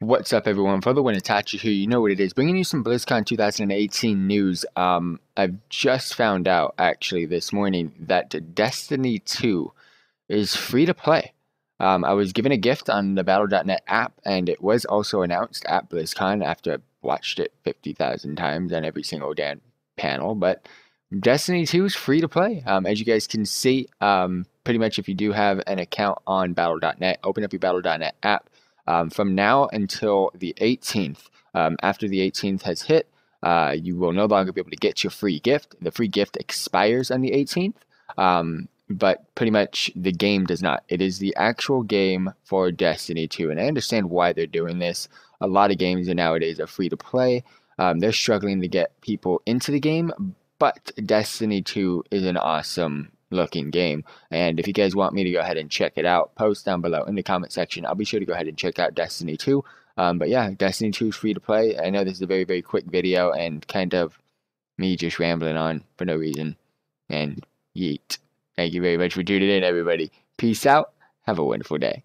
What's up, everyone? For the one Itachi here, you know what it is. Bringing you some BlizzCon 2018 news. Um, I've just found out, actually, this morning that Destiny 2 is free to play. Um, I was given a gift on the Battle.net app, and it was also announced at BlizzCon after I watched it 50,000 times on every single damn panel. But Destiny 2 is free to play. Um, as you guys can see, um, pretty much if you do have an account on Battle.net, open up your Battle.net app um, from now until the 18th. Um, after the 18th has hit, uh, you will no longer be able to get your free gift. The free gift expires on the 18th, um, but pretty much the game does not. It is the actual game for Destiny 2, and I understand why they're doing this. A lot of games nowadays are free to play. Um, they're struggling to get people into the game, but Destiny 2 is an awesome looking game. And if you guys want me to go ahead and check it out, post down below in the comment section. I'll be sure to go ahead and check out Destiny 2. Um, but yeah, Destiny 2 is free to play. I know this is a very, very quick video and kind of me just rambling on for no reason. And yeet. Thank you very much for tuning in, everybody. Peace out. Have a wonderful day.